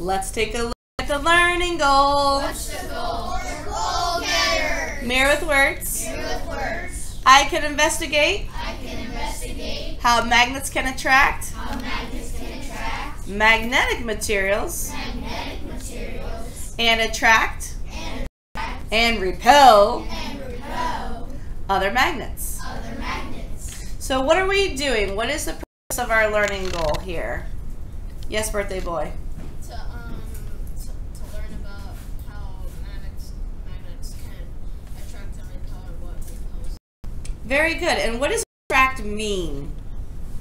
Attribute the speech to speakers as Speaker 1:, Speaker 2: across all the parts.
Speaker 1: Let's take a look at the learning goal.
Speaker 2: What's the goal? Goal
Speaker 1: with words.
Speaker 2: Words.
Speaker 1: I can investigate
Speaker 2: I can investigate
Speaker 1: how magnets can attract
Speaker 2: how magnets can attract
Speaker 1: magnetic materials
Speaker 2: magnetic materials
Speaker 1: and attract
Speaker 2: and attract
Speaker 1: and repel
Speaker 2: and repel
Speaker 1: other magnets.
Speaker 2: other magnets.
Speaker 1: So what are we doing? What is the purpose of our learning goal here? Yes, birthday boy. Very good. And what does attract mean?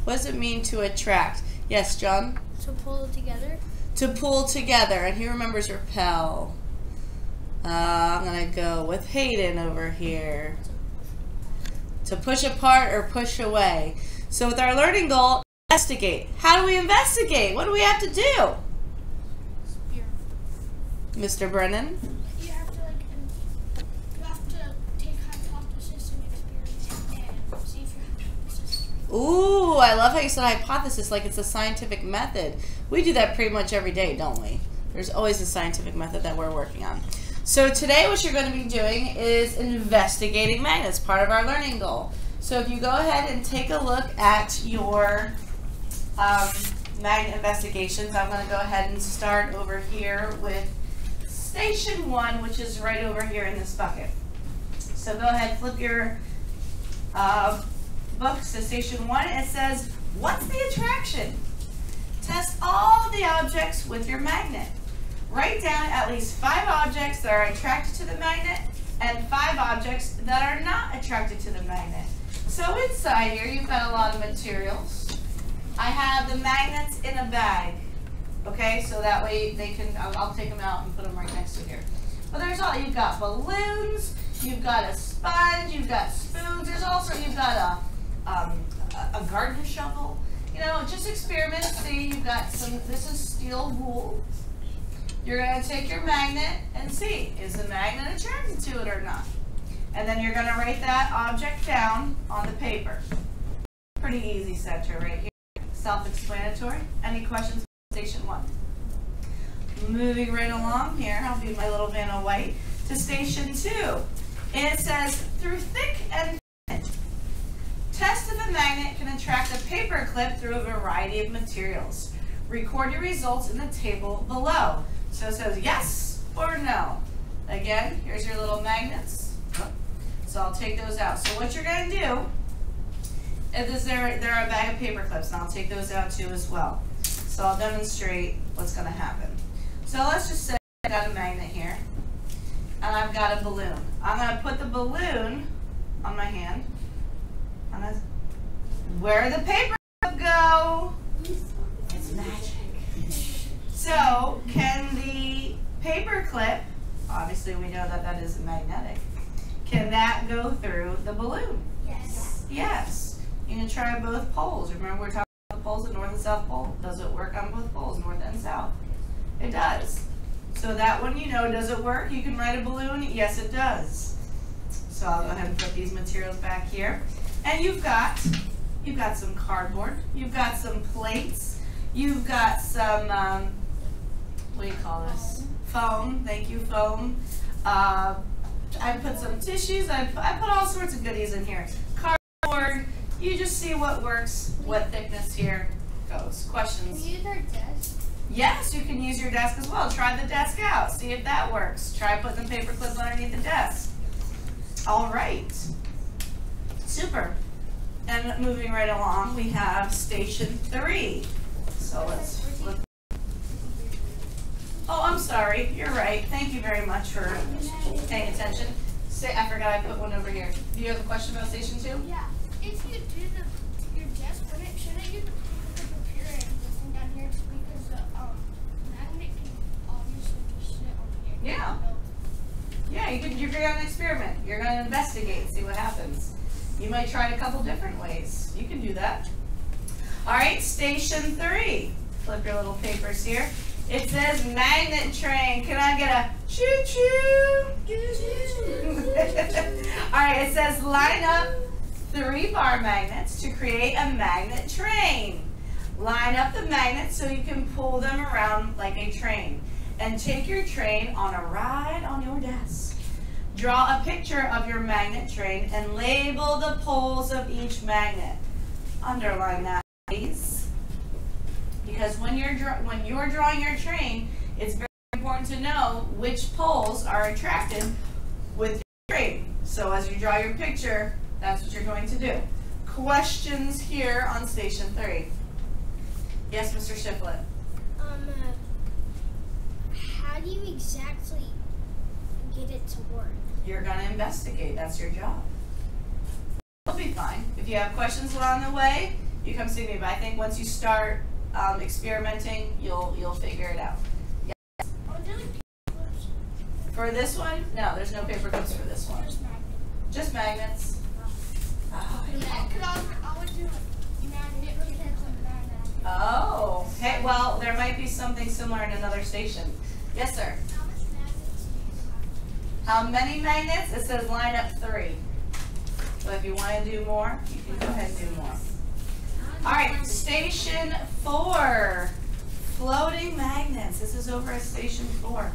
Speaker 1: What does it mean to attract? Yes, John?
Speaker 3: To pull together?
Speaker 1: To pull together. And he remembers repel? Uh, I'm going to go with Hayden over here. To push apart or push away. So with our learning goal, investigate. How do we investigate? What do we have to do? Mr. Brennan?
Speaker 3: You have to like, um, you have to take hypothesis and experiment and see if your hypothesis is right.
Speaker 1: Ooh, I love how you said hypothesis like it's a scientific method. We do that pretty much every day, don't we? There's always a scientific method that we're working on. So today what you're going to be doing is investigating magnets, part of our learning goal. So if you go ahead and take a look at your um, magnet investigations, I'm going to go ahead and start over here with station one, which is right over here in this bucket. So go ahead, flip your uh, books to station one. It says, what's the attraction? Test all the objects with your magnet. Write down at least five objects that are attracted to the magnet and five objects that are not attracted to the magnet. So inside here, you've got a lot of materials. I have the magnets in a bag. Okay, so that way they can, I'll, I'll take them out and put them right next to here. But there's all, you've got balloons, you've got a sponge, you've got spoons, there's also, you've got a, um, a, garden shovel. You know, just experiment, see, you've got some, this is steel wool. You're gonna take your magnet and see, is the magnet attracted to it or not? And then you're gonna write that object down on the paper. Pretty easy, Center, right here. Self-explanatory. Any questions? Station one. Moving right along here, I'll be my little Vanna White to station two. And it says, through thick and thin. Test if a magnet can attract a paper clip through a variety of materials. Record your results in the table below. So it says yes or no. Again, here's your little magnets. So I'll take those out. So what you're going to do, is there, there are a bag of paper clips, and I'll take those out too as well. So I'll demonstrate what's going to happen. So let's just say I got a magnet here, and I've got a balloon. I'm going to put the balloon on my hand. Where the paper go? It's magic. So can the paper clip, obviously we know that that is magnetic, can that go through the balloon?
Speaker 3: Yes.
Speaker 1: Yes. You can try both poles. Remember we are talking about the poles, the north and south pole? Does it work on both poles, north and south? It does. So that one you know, does it work? You can ride a balloon? Yes, it does. So I'll go ahead and put these materials back here. And you've got, you've got some cardboard. You've got some plates. You've got some, um, what do you call this? Foam. Thank you, foam. Uh, I put some tissues. I, I put all sorts of goodies in here. Cardboard. You just see what works, what thickness here goes. Questions?
Speaker 3: Can use our desk?
Speaker 1: Yes, you can use your desk as well. Try the desk out. See if that works. Try putting the paper clips underneath the desk. All right. Super. And moving right along, we have station three. So let's look. Oh, I'm sorry. You're right. Thank you very much for paying attention. Say, I forgot I put one over here. Do you have a question about station two?
Speaker 3: Yeah. If you do the, your desk, wouldn't, shouldn't you put the computer and down here because the um, magnet can obviously just sit on here.
Speaker 1: Yeah. Yeah, you could, you're going to experiment. You're going to investigate, see what happens. You might try it a couple different ways. You can do that. All right, station three. Flip your little papers here. It says magnet train. Can I get a choo choo? All right, it says line up three bar magnets to create a magnet train. Line up the magnets so you can pull them around like a train. And take your train on a ride on your desk. Draw a picture of your magnet train and label the poles of each magnet. Underline that, please. Because when you're when you're drawing your train, it's very important to know which poles are attracted with your train. So as you draw your picture, that's what you're going to do. Questions here on station three. Yes, Mr. Shiflett.
Speaker 3: Um, uh, how do you exactly
Speaker 1: You're going to investigate. That's your job. You'll be fine. If you have questions along the way, you come see me. But I think once you start um, experimenting, you'll you'll figure it out.
Speaker 3: Clips?
Speaker 1: For this one, no, there's no paper clips for this one.
Speaker 3: Just
Speaker 1: magnets. Oh, hey, well, there might be something similar in another station. Yes, sir.
Speaker 3: How much magnets do you have?
Speaker 1: How many magnets? It says line up three. So if you want to do more, you can go ahead and do more. All right, station four, floating magnets. This is over at station four.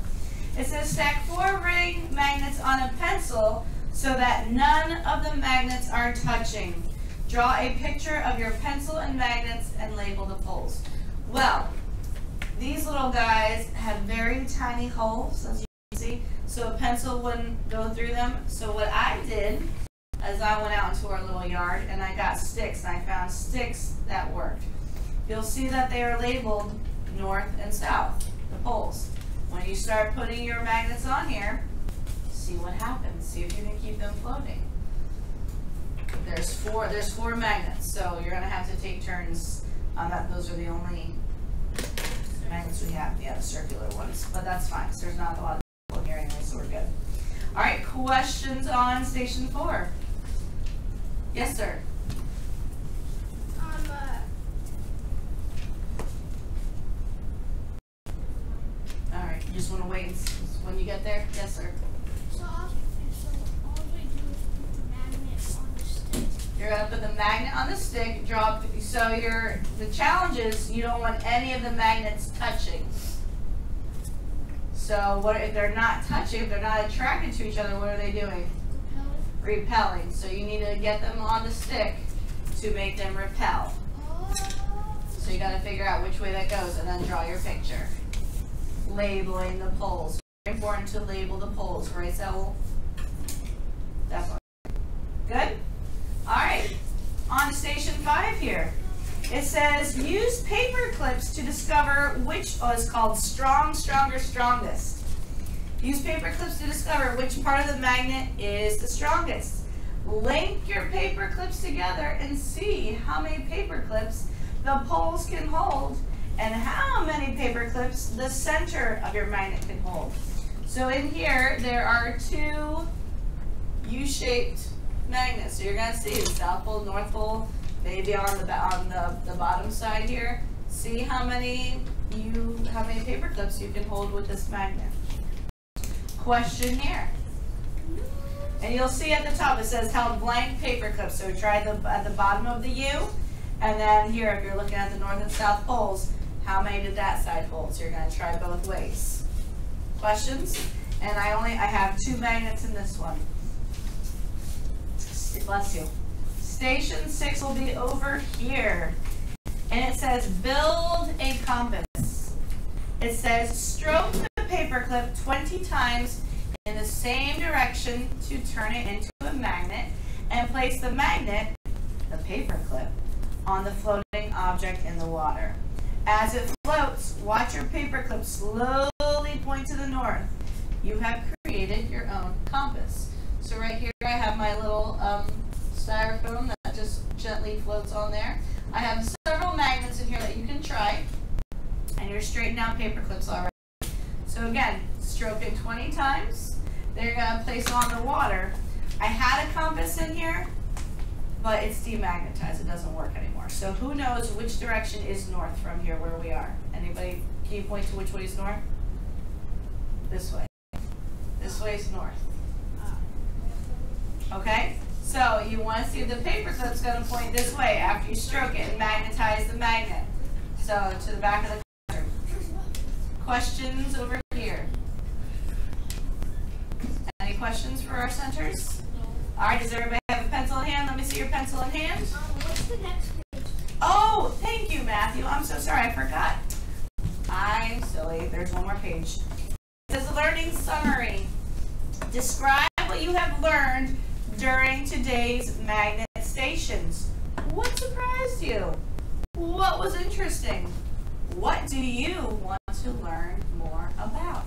Speaker 1: It says stack four ring magnets on a pencil so that none of the magnets are touching. Draw a picture of your pencil and magnets and label the poles. Well, these little guys have very tiny holes, see, so a pencil wouldn't go through them. So what I did as I went out into our little yard and I got sticks and I found sticks that worked. You'll see that they are labeled north and south, the poles. When you start putting your magnets on here, see what happens. See if you can keep them floating. There's four, there's four magnets, so you're gonna have to take turns on that. Those are the only magnets we have, the other circular ones, but that's fine, 'cause there's not a lot of people here anyway, so we're good. All right, questions on station four? Yes, sir.
Speaker 3: Um, uh,
Speaker 1: All right, you just want to wait when you get there? Yes, sir.
Speaker 3: So, all, so all I do is put the magnet on the stick.
Speaker 1: You're gonna put the magnet on the stick, drop, so you're, the challenge is you don't want any of the magnets touching. So what, if they're not touching, if they're not attracted to each other, what are they doing? Repelling. So you need to get them on the stick to make them repel. So you gotta figure out which way that goes and then draw your picture. Labeling the poles. Very important to label the poles, right, Saul? Definitely. Good? Alright, on to station five here. It says, use paper clips to discover which oh, is called strong, stronger, strongest. Use paper clips to discover which part of the magnet is the strongest. Link your paper clips together and see how many paper clips the poles can hold and how many paper clips the center of your magnet can hold. So in here, there are two U-shaped magnets. So you're gonna see the South Pole, North Pole, maybe on the, on the, the bottom side here. See how many you, how many paper clips you can hold with this magnet. Question here. And you'll see at the top it says held blank paper clips. So try the at the bottom of the U, and then here if you're looking at the north and south poles, how many did that side hold? So you're going to try both ways. Questions? And I only I have two magnets in this one. Bless you. Station six will be over here, and it says build a compass. It says stroke the paperclip 20 times in the same direction to turn it into a magnet and place the magnet, the paperclip, on the floating object in the water. As it floats, watch your paperclip slowly point to the north. You have created your own compass. So right here I have my little um, styrofoam that just gently floats on there. I have several magnets in here that you can try. And you're straightening out paper clips already. So again, stroke it 20 times. Then you're gonna place on the water. I had a compass in here, but it's demagnetized. It doesn't work anymore. So who knows which direction is north from here where we are? Anybody, can you point to which way is north? This way. This way is north. Ah. Okay? So you want to see the paper clip's going to point this way after you stroke it and magnetize the magnet. So to the back of the classroom. Questions over here? Any questions for our centers? All right, does everybody have a pencil in hand? Let me see your pencil in hand.
Speaker 3: Uh, what's the next page?
Speaker 1: Oh, thank you, Matthew. I'm so sorry, I forgot. I'm silly. There's one more page. It says learning summary. Describe what you have learned during today's magnet stations. What surprised you? What was interesting? What do you want to learn more about?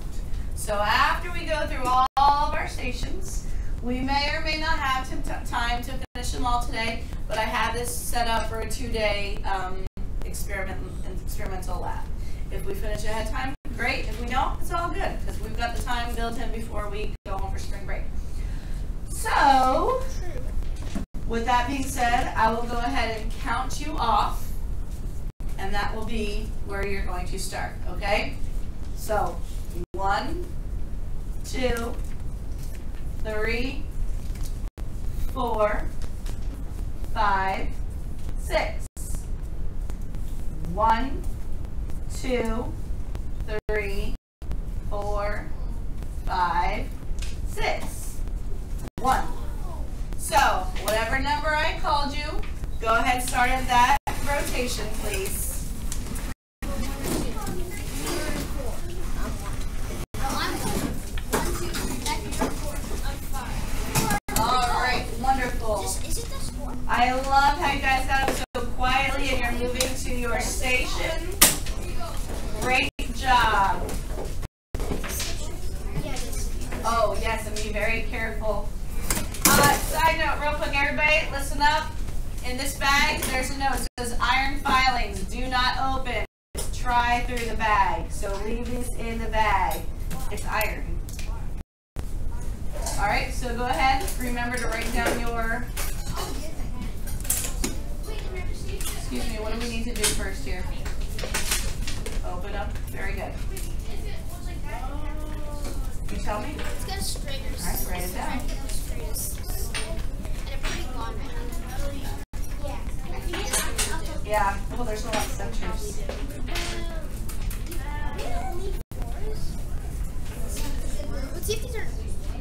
Speaker 1: So after we go through all, of our stations, we may or may not have time to finish them all today, but I have this set up for a two-day um, experiment experimental lab. If we finish ahead of time, great. If we don't, it's all good because we've got the time built in before we go home for spring break. So, with that being said, I will go ahead and count you off, and that will be where you're going to start. Okay? So, one, two, three, four, five, six. One, two, three, four, five, six. One. So, whatever number I called you, go ahead and start at that rotation, please. All right, wonderful.
Speaker 3: Is it this one?
Speaker 1: I love how
Speaker 4: see if these are.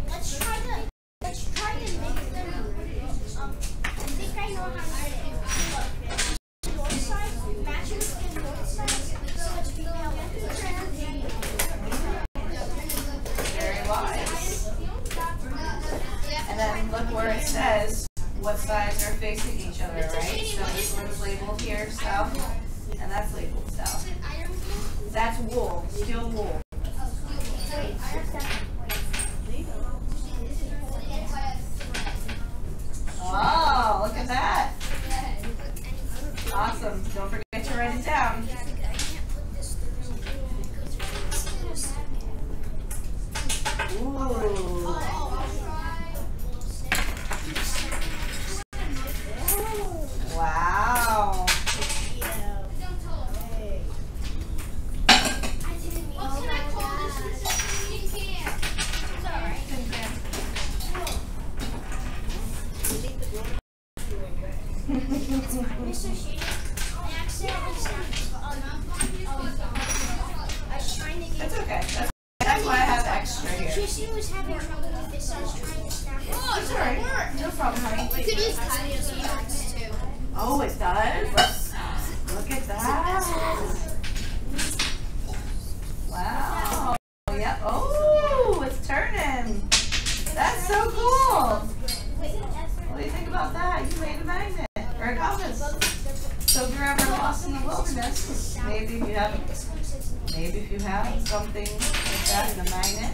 Speaker 3: Let's try to let's try to make them. Um, I think I know how to do it.
Speaker 1: Have something like that in a magnet,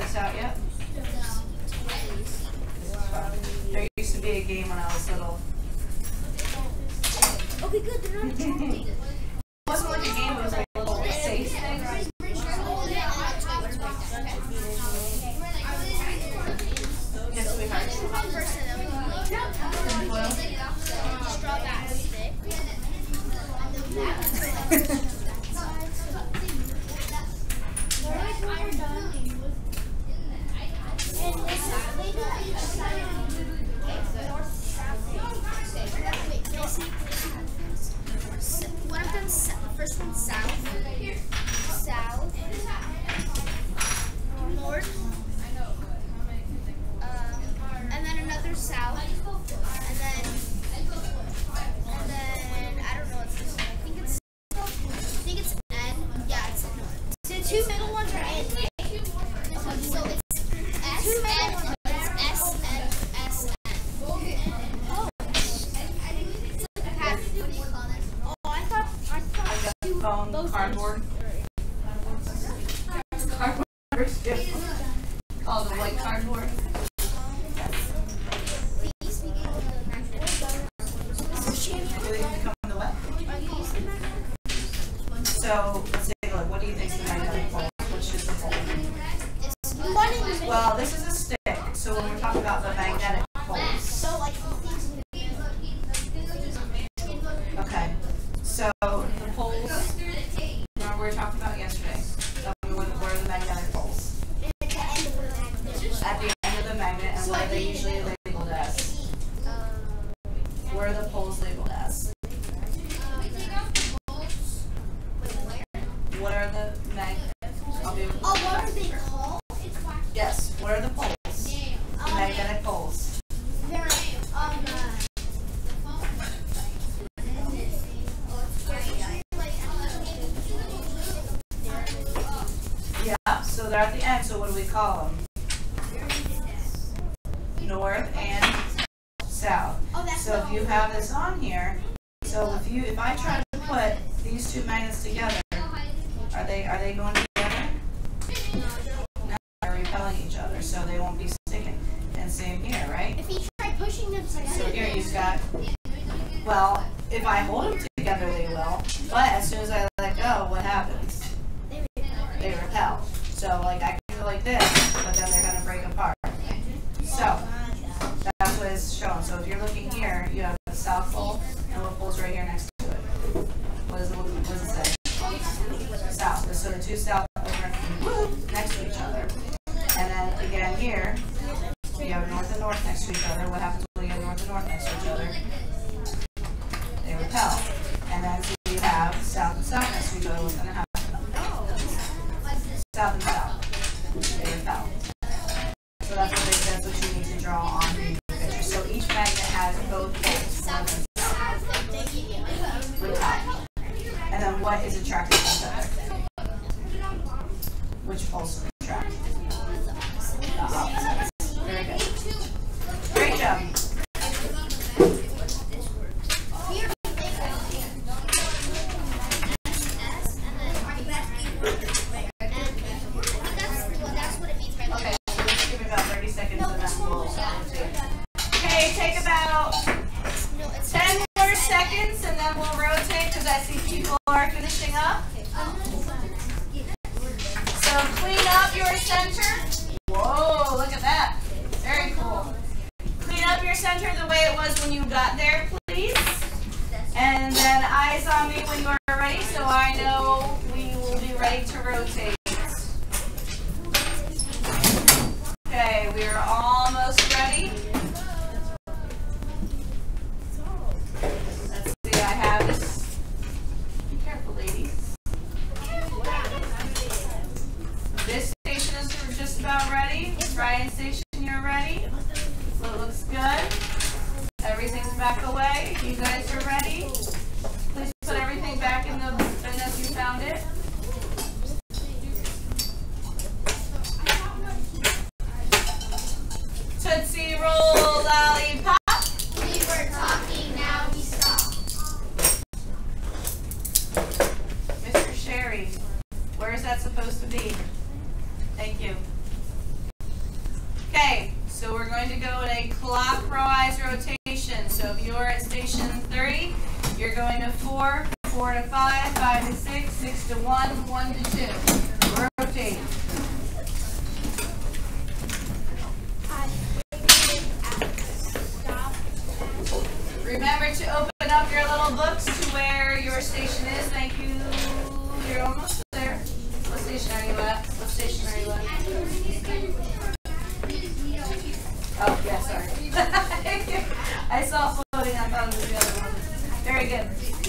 Speaker 1: this out yet? There used to be a game when I was little.
Speaker 3: Okay, good. They're not. So, they're
Speaker 1: at the end, so what do we call them? North and south.
Speaker 3: Oh,
Speaker 1: so if you have this on here, so if you if I try to put these two magnets together, are they are they going together? No, they're repelling each other, so they won't be sticking. And same here, right?
Speaker 3: If you try pushing them together.
Speaker 1: So here you've got well, if I hold them this. sorry. I saw floating, I thought it was the other one. Very good.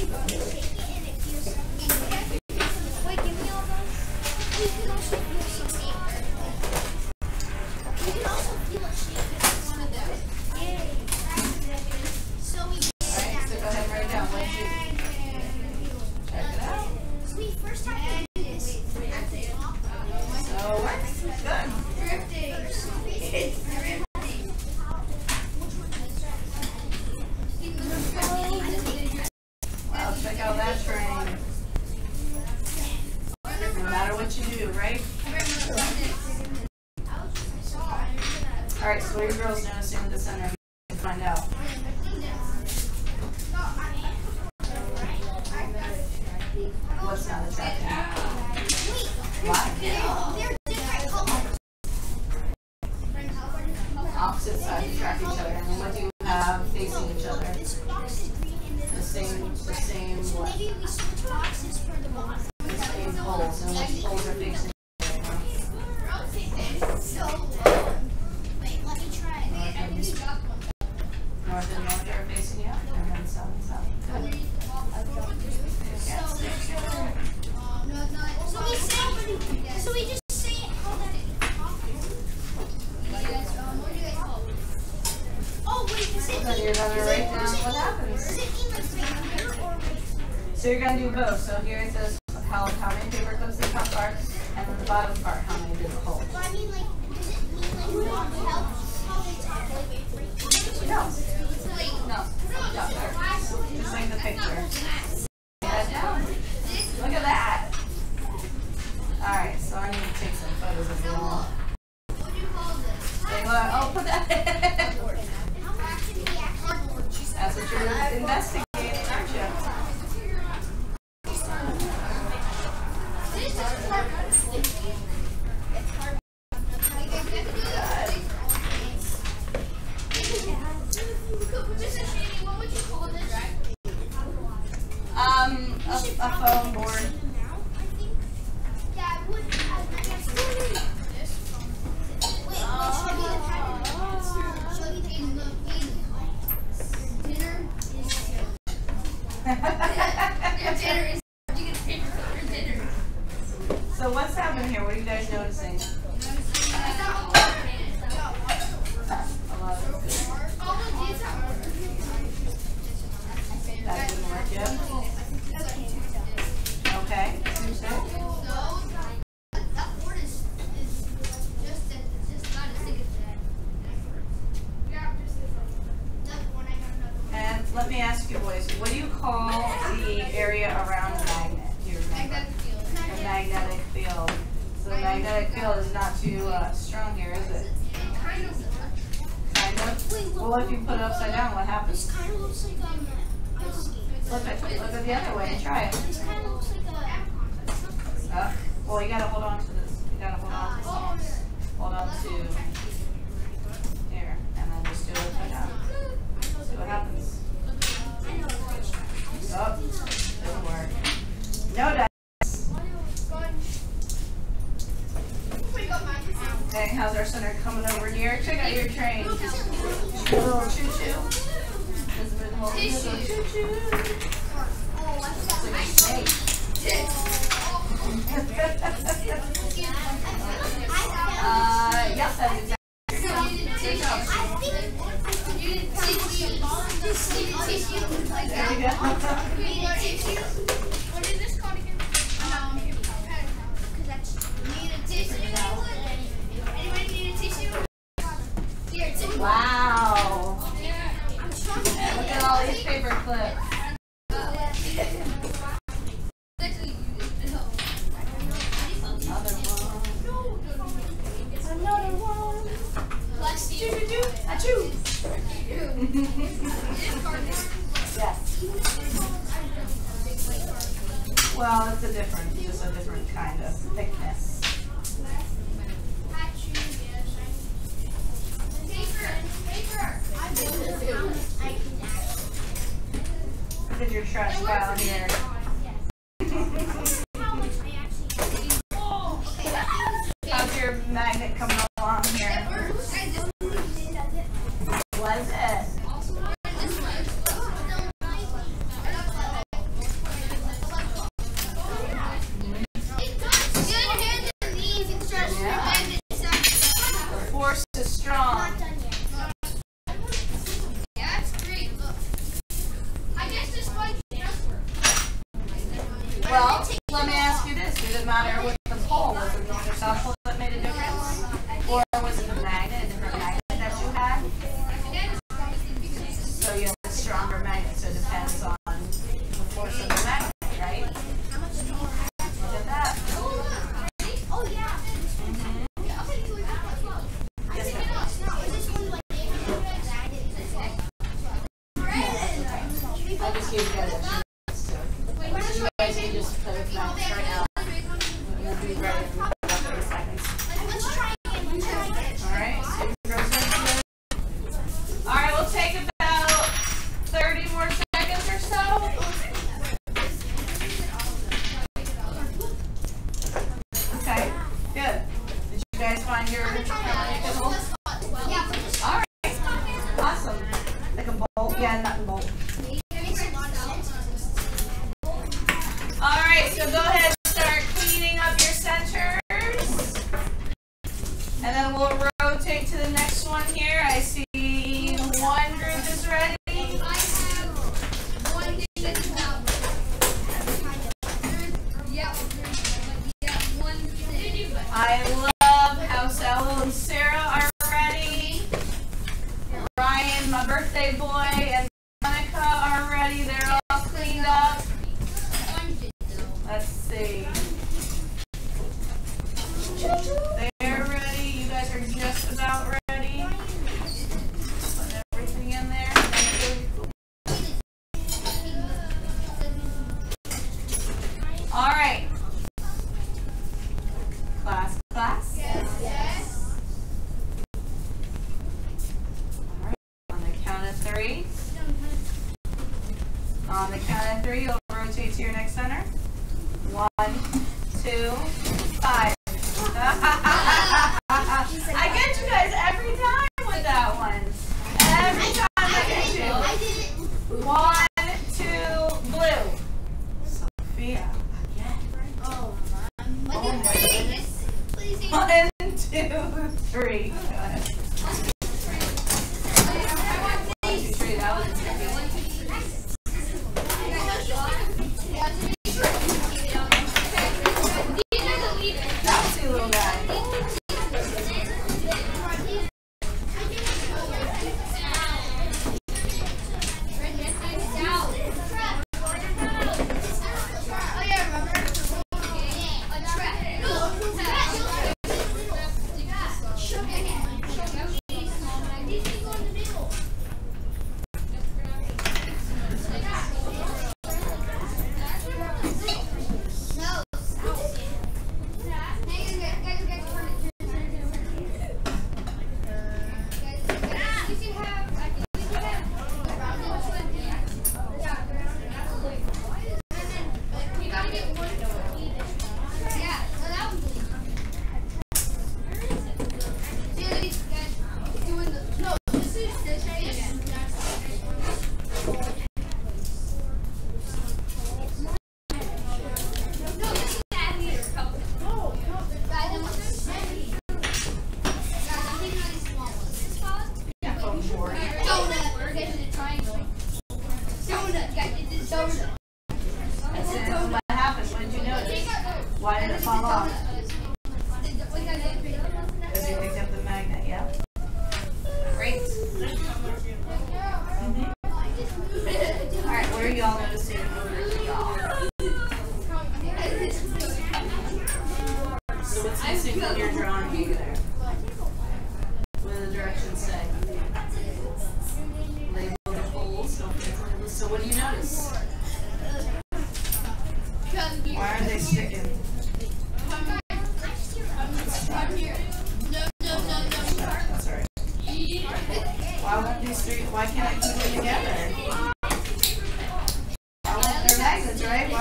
Speaker 3: you're going to do
Speaker 1: both. So here it says Netflix.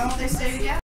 Speaker 1: Why won't they stay together?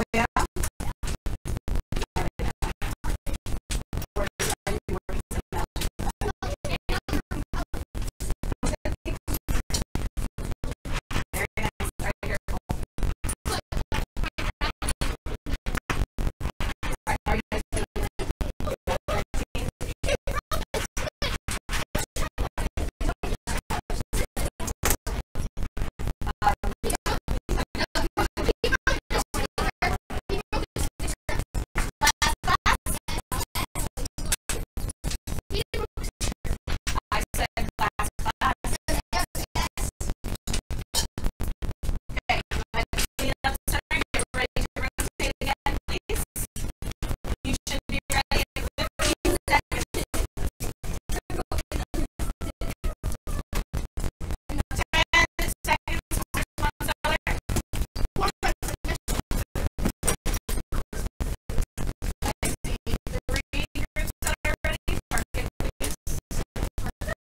Speaker 1: Oh yeah.